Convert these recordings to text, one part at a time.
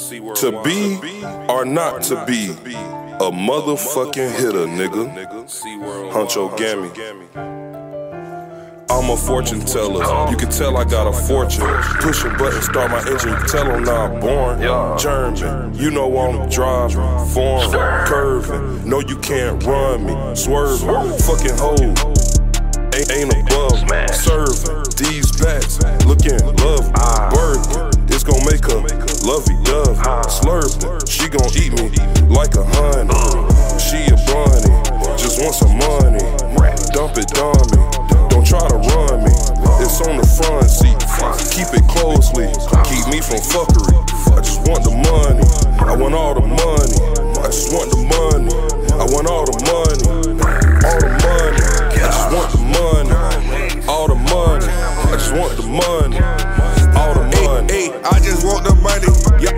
To be or not to be a motherfucking hitter, nigga. Huncho Gammy. I'm a fortune teller. You can tell I got a fortune. Push a button, start my engine. Tell I'm not born. German. You know I'm driving. Foreign. Curving. No, you can't run me. Swerving. Fucking hold. Ain't, ain't above. Serving. These lovey dove. Slurping. She gon' eat me like a honey. She a bunny. Just want some money. Dump it on me. Don't try to run me. It's on the front seat. Keep it closely. Keep me from fuckery. I just want the money.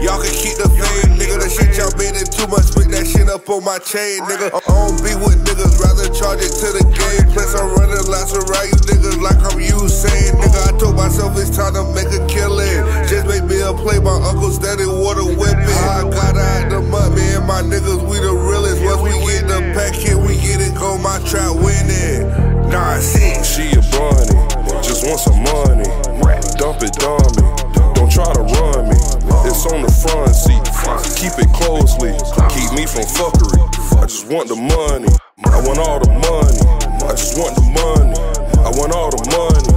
Y'all can keep the fame, nigga. The shit y'all made it too much. Put that shit up on my chain, nigga. I don't be with niggas, rather charge it to the game. Plus, I'm running laps around you niggas like I'm Usain, nigga. I told myself it's time to make a killing. Just make me a play, my uncle steady water whipping. I gotta act the mud, me and my niggas, we the realest. Once we get the pack here, we get it, go my trap winning. Nah, see. She a bunny, just want some money. Dump it me, fuckery. I just want the money. I want all the money. I just want the money. I want all the money.